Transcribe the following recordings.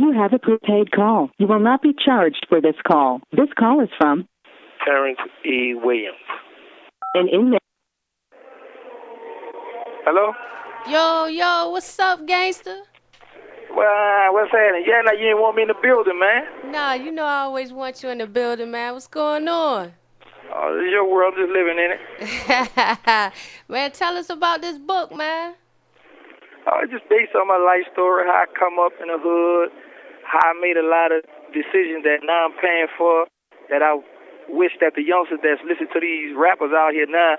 You have a prepaid call. You will not be charged for this call. This call is from Terrence E. Williams. an inmate. Hello? Yo, yo, what's up, gangster? Well, what's happening? Yeah, now you didn't want me in the building, man. Nah, you know I always want you in the building, man. What's going on? Oh, this is your world, just living in it. man, tell us about this book, man. Oh, it's just based on my life story, how I come up in the hood, how I made a lot of decisions that now I'm paying for, that I wish that the youngsters that's listening to these rappers out here now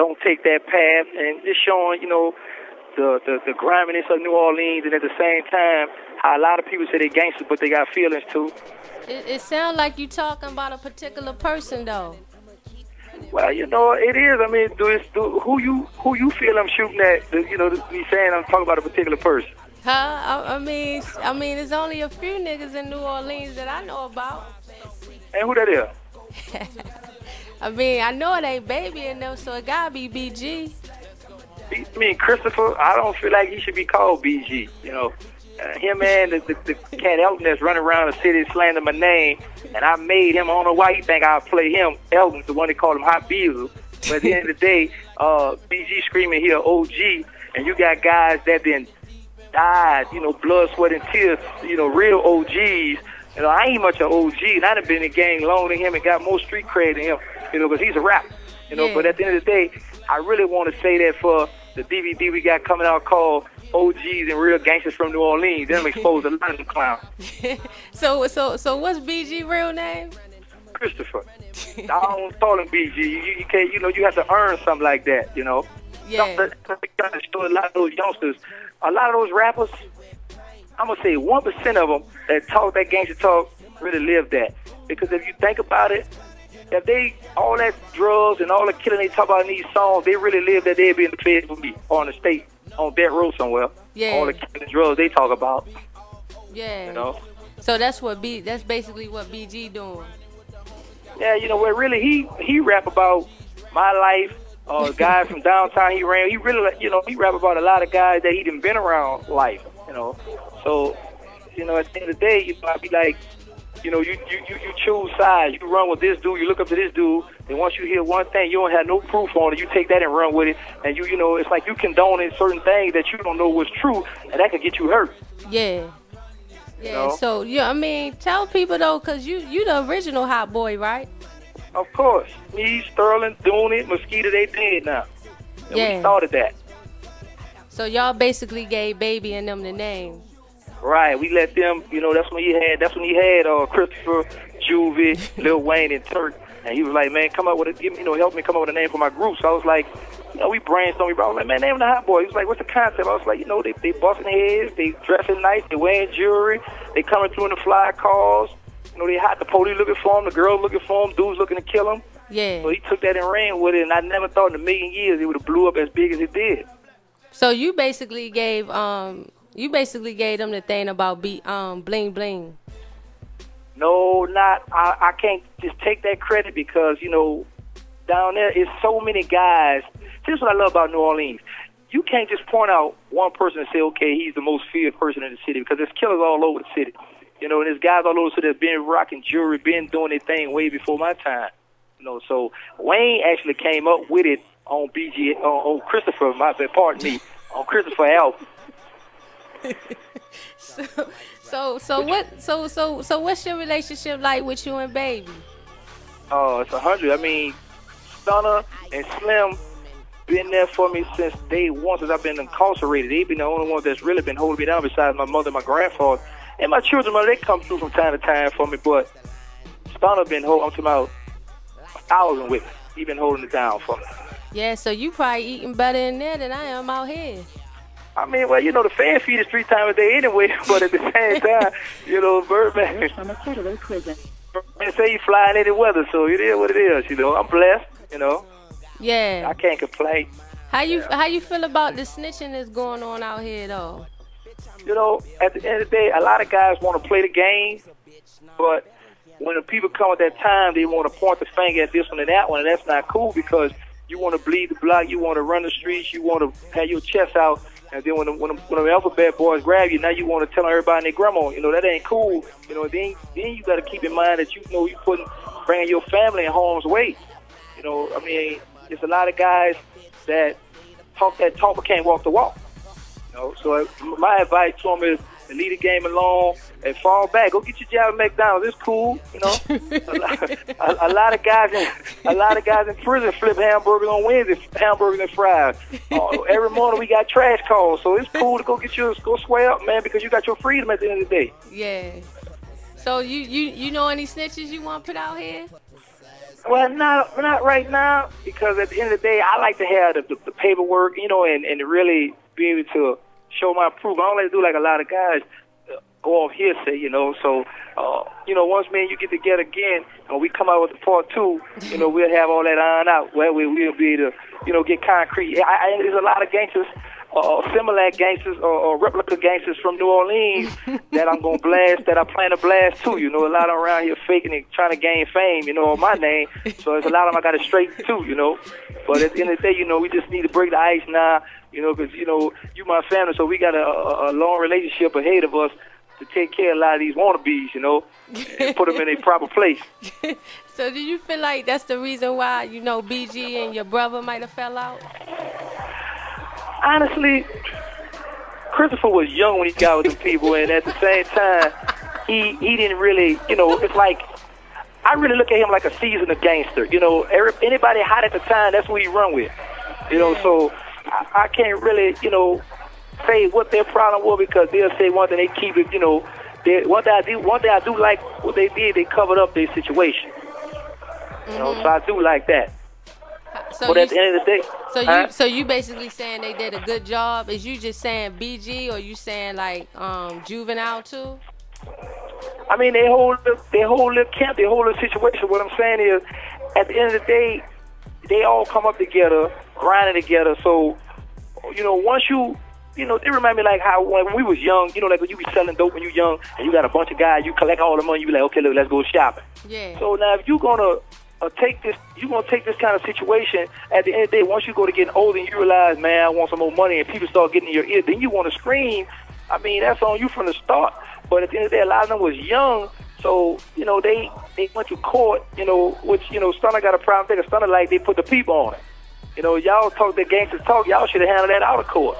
don't take that path, and just showing, you know, the, the, the griminess of New Orleans, and at the same time, how a lot of people say they gangsters, but they got feelings too. It, it sounds like you talking about a particular person, though. Well, you know, it is. I mean, do do, who you who you feel I'm shooting at? You know, me saying I'm talking about a particular person. Huh? I, I mean, I mean, there's only a few niggas in New Orleans that I know about. And who that is? I mean, I know it ain't baby in them, so it gotta be BG. I mean, Christopher, I don't feel like he should be called BG. You know, uh, him and the, the, the cat Elton that's running around the city slandering my name, and I made him. I don't know why he think I'll play him. Elton's the one they call him Hot Beaver. But at the end of the day, uh, BG screaming here OG, and you got guys that been died, you know, blood, sweat, and tears, you know, real OGs. You know, I ain't much of OG, and I done been in gang longer than him and got more street cred than him, you know, because he's a rapper. You know, Yeah. but at the end of the day, I really want to say that for the DVD we got coming out called OGs and Real Gangsters from New Orleans. Them exposed a lot of them clowns. so, so, so, what's BG real name? Christopher. I don't call him BG. You, you can't, you know, you have to earn something like that, you know. Yeah. Trying to show a lot of those youngsters, a lot of those rappers, I'm gonna say 1% of them that talk that gangster talk really live that. Because if you think about it, if they all that drugs and all the killing they talk about in these songs, they really live that they'd be in the feds with me or in the state on that road somewhere. Yeah. All the killing drugs they talk about, Yeah. you know. So that's what B. That's basically what BG doing. Yeah, you know, what? really he he rap about my life. Uh, guy from downtown he ran. He really, you know, he rap about a lot of guys that he didn't been around life. You know, so you know, at the end of the day, you know, I be like, you know, you you you, you choose sides. You run with this dude. You look up to this dude. And once you hear one thing, you don't have no proof on it. You take that and run with it. And you you know, it's like you condoning certain things that you don't know was true, and that could get you hurt. Yeah. Yeah. know? So yeah, I mean, tell people though, cause you you the original hot boy, right? Of course, me, Sterling, doing it. Mosquito, they dead now. And Yeah. we started that. So y'all basically gave baby and them the name. Right, we let them. You know, that's when he had. That's when he had uh, Christopher, Juvie, Lil Wayne, and Turk. And he was like, "Man, come up with a, give me, you know, help me come up with a name for my group." So I was like, you know, we brainstormed. We brought, I was like, "Man, name the Hot Boy." He was like, "What's the concept?" I was like, "You know, they they busting heads, they dressing nice, they wearing jewelry, they coming through in the fly cars. You know, they hot. The police looking for him, the girls looking for him, dudes looking to kill him. Yeah. So he took that and ran with it, and I never thought in a million years it would have blew up as big as it did. So you basically gave um you basically gave them the thing about be um bling bling. No, not. I, I can't just take that credit because you know, down there is so many guys. This is what I love about New Orleans. You can't just point out one person and say, okay, he's the most feared person in the city because there's killers all over the city. You know, and there's guys all over the city that's been rocking jewelry, been doing their thing way before my time. You know, so Wayne actually came up with it on BG, on, uh, on Christopher, my pardon me, on Christopher album. So so so what so so so what's your relationship like with you and baby? Oh, it's a hundred. I mean, Stunner and Slim been there for me since day one, since I've been incarcerated. They've been the only ones that's really been holding me down besides my mother and my grandfather. And my children, man, they come through from time to time for me, but Stunner been holding, I'm talking about a thousand with me. He been holding it down for me. Yeah, so you probably eating better in there than I am out here. I mean, well, you know, the fan feed is three times a day anyway, but at the same time, you know, Birdman, From a federal prison. Birdman say he flying any weather, so it is what it is, you know. I'm blessed, you know. Yeah. I can't complain. How you how you feel about the snitching that's going on out here though? You know, at the end of the day, a lot of guys want to play the game, but when the people come at that time, they want to point the finger at this one and that one, and that's not cool because you want to bleed the block, you want to run the streets, you want to have your chest out And then when the, when the, when the alphabet boys grab you, now you want to tell everybody and their grandma, you know, that ain't cool. You know, then then you got to keep in mind that you know you putting bringing your family in harm's way. You know, I mean, there's a lot of guys that talk that talk but can't walk the walk. Know, so uh, my advice to them is to leave the game alone and fall back. Go get your job at McDonald's. It's cool, you know. a, lot, a, a, lot of guys, in, a lot of guys in prison flip hamburgers on Wednesday, hamburgers and fries. Uh, every morning we got trash calls, so it's cool to go get your go swear up, man, because you got your freedom at the end of the day. Yeah. So you you you know any snitches you want to put out here? Well, not not right now because at the end of the day, I like to have the, the, the paperwork, you know, and and really be able to show my proof. I don't like to do like a lot of guys uh, go off hearsay, you know. So, uh, you know, once me and you get together again, and we come out with the part two, you know, we'll have all that ironed out. Where we we'll be able to, you know, get concrete. I, I, there's a lot of gangsters. Uh, similar gangsters or, or replica gangsters from New Orleans that I'm gonna blast, that I plan to blast too. You know, a lot of around here faking and trying to gain fame, you know, on my name. So there's a lot of them I got to straight too, you know. But at the end of the day, you know, we just need to break the ice now you know, because you know you my family, so we got a, a, a long relationship ahead of us to take care of a lot of these wannabes, you know, and put them in a proper place. so, do you feel like that's the reason why you know BG and your brother might have fell out? Honestly, Christopher was young when he got with the people, and at the same time, he he didn't really, you know, it's like. I really look at him like a seasoned gangster. You know, every, anybody hot at the time, that's who he run with. You know, so I, I can't really, you know, say what their problem was because they'll say one thing, they keep it, you know. They, one thing I do, one thing I do like what they did, they covered up their situation. Mm-hmm. You know, so I do like that. So but at the end of the day, so you so you basically saying they did a good job? Is you just saying BG or you saying like um, juvenile too? I mean, they hold they whole little camp, they whole little situation. What I'm saying is, at the end of the day, they all come up together, grinding together. So, you know, once you, you know, it remind me like how when we was young, you know, like when you be selling dope when you young, and you got a bunch of guys, you collect all the money, you be like, okay, look, let's go shopping. Yeah. So now if you're gonna uh, take this, you're gonna take this kind of situation. At the end of the day, once you go to getting older and you realize, man, I want some more money, and people start getting in your ear, then you want to scream. I mean, that's on you from the start. But at the end of the day, a lot of them was young, so, you know, they they went to court, you know, which, you know, Stunner got a problem. They got Stunner like they put the people on it. You know, y'all talk the gangsters talk, y'all should have handled that out of court.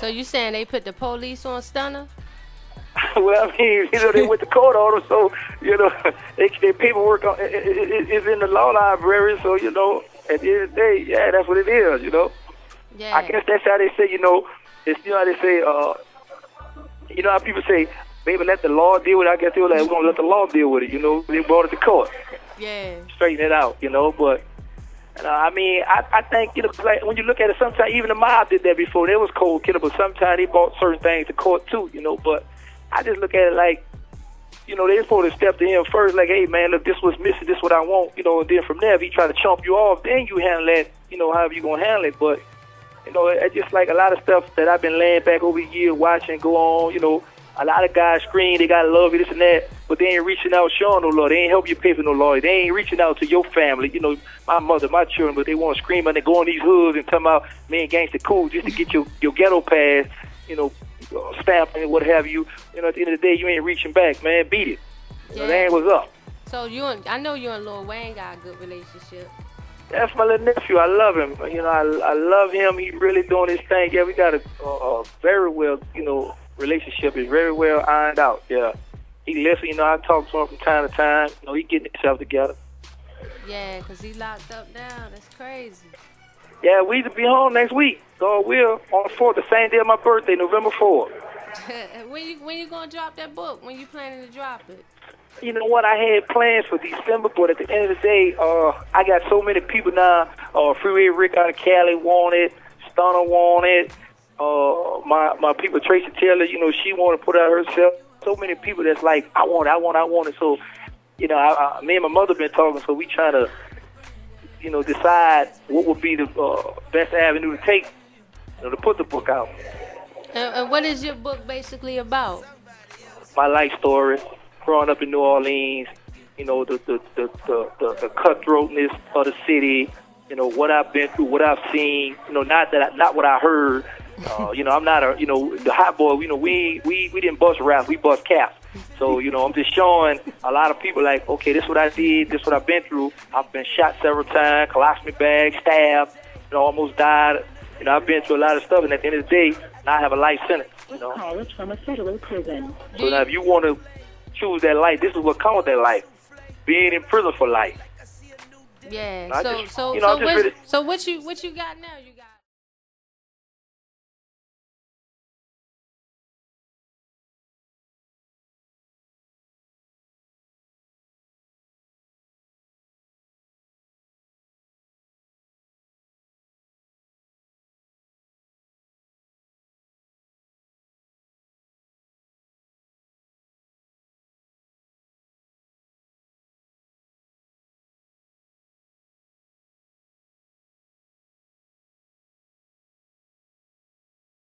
So you saying they put the police on Stunner? well, I mean, you know, they went to court on them, so, you know, they, their paperwork on, it, it, it's in the law library, so, you know, at the end of the day, yeah, that's what it is, you know. Yeah. I guess that's how they say, you know, it's, you know how they say, uh, you know how people say, maybe let the law deal with it. I guess they were like, we're to let the law deal with it, you know. They brought it to court. Yeah. Straighten it out, you know. But, uh, I mean, I, I think, you know, like when you look at it, sometimes even the mob did that before. They was cold killer, but sometimes they brought certain things to court too, you know. But I just look at it like, you know, they supposed to step to him first, like, hey, man, look, this was missing, this what I want, you know, and then from there, if he try to chomp you off, then you handle that, you know, however you going to handle it. But, you know, it's just like a lot of stuff that I've been laying back over the years, watching go on, you know, a lot of guys scream, they gotta love you, this and that, but they ain't reaching out, showing no love. They ain't help you pay for no lawyer. They ain't reaching out to your family, you know, my mother, my children, but they want to scream and they go in these hoods and tell about me and gangster cool just to get your your ghetto pass, you know, stamp and what have you. You know, at the end of the day, you ain't reaching back, man. Beat it. You know, that ain't what's up. So you and I know you and Lil Wayne got a good relationship. That's my little nephew. I love him. You know, I, I love him. He really doing his thing. Yeah, we got a, a, a very well, you know, relationship is very well ironed out. Yeah, he listens. You know, I talk to him from time to time. You know, he getting himself together. Yeah, cause he locked up now. That's crazy. Yeah, we to be home next week. God will on the fourth, the same day of my birthday, November fourth. when you when you gonna drop that book? When you planning to drop it? You know what? I had plans for December, but at the end of the day, uh, I got so many people now. Uh, Freeway Rick out of Cali want it. Stunner want it uh, my my people Tracy Taylor, you know, she want to put out herself. So many people that's like, I want, it, I want, it, I want it. So, you know, I, I, me and my mother been talking, so we trying to, you know, decide what would be the uh, best avenue to take, you know, to put the book out. And, and what is your book basically about? My life story, growing up in New Orleans. You know, the the the the, the, the cutthroatness of the city. You know what I've been through, what I've seen. You know, not that I, not what I heard, Uh, you know, I'm not a, you know, the hot boy. You know, we we we didn't bust raps, we bust caps. So you know, I'm just showing a lot of people like, okay, this is what I did, this is what I've been through. I've been shot several times, colostomy bag, stabbed, you know, almost died. You know, I've been through a lot of stuff, and at the end of the day, now I have a life sentence. You know, Call is from a federal prison. so now if you want to choose that life, this is what comes with that life. Being in prison for life. Yeah. I So just- so you know, so just what, really- so what you what you got now? You got